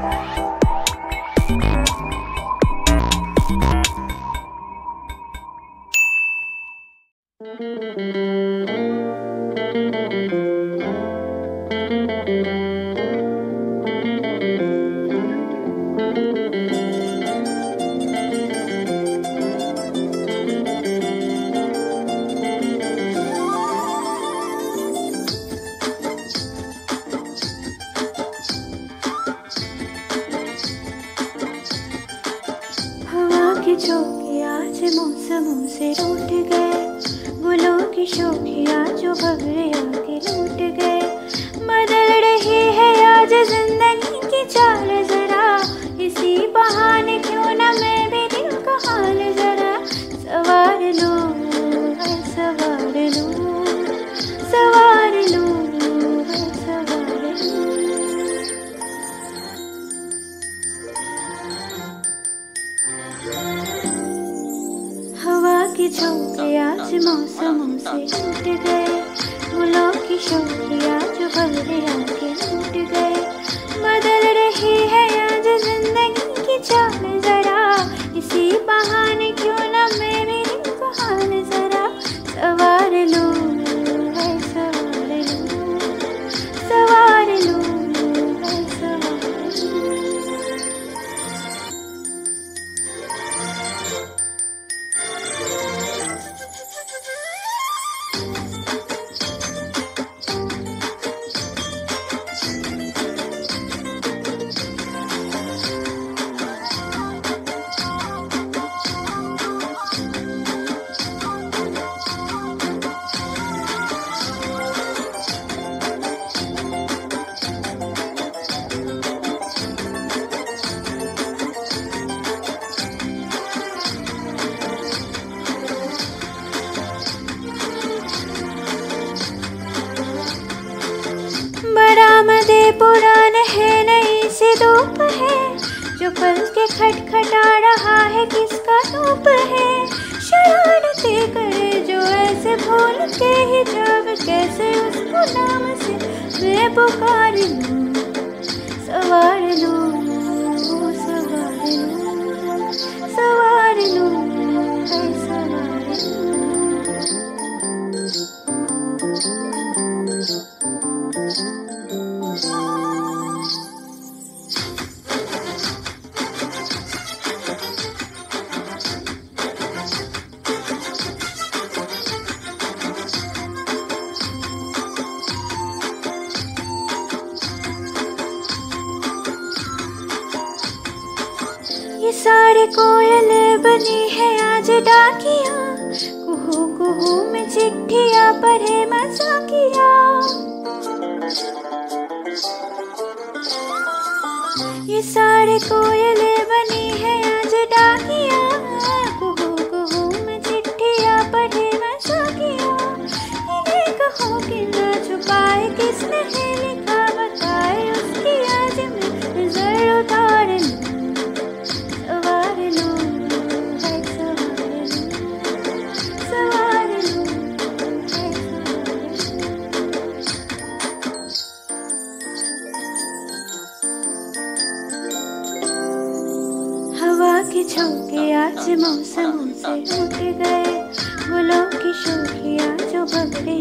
thank you हवा के आज मौसमों से टूट गए। गुलों की शोखिया जो भगड़े आके लूट गए। के झोंके आज मौसमों से टूट गए। गुलों की शोखियाँ जो भर आके से धूप है, जो पल के खटखटा रहा है, किसका धूप है? शरारते कर जो ऐसे भूल के ही, जब कैसे उसको नाम से मैं पुकार? लूँ सवार लूँ? सारे कोयले बनी है आज डाकिया। कुहू कुहू में चिट्ठिया पर है मज़ा मजाकिया ये सारे कोयले के झोंके आज मौसमों से उठ गए। गुलों की शोखियाँ जो भवरे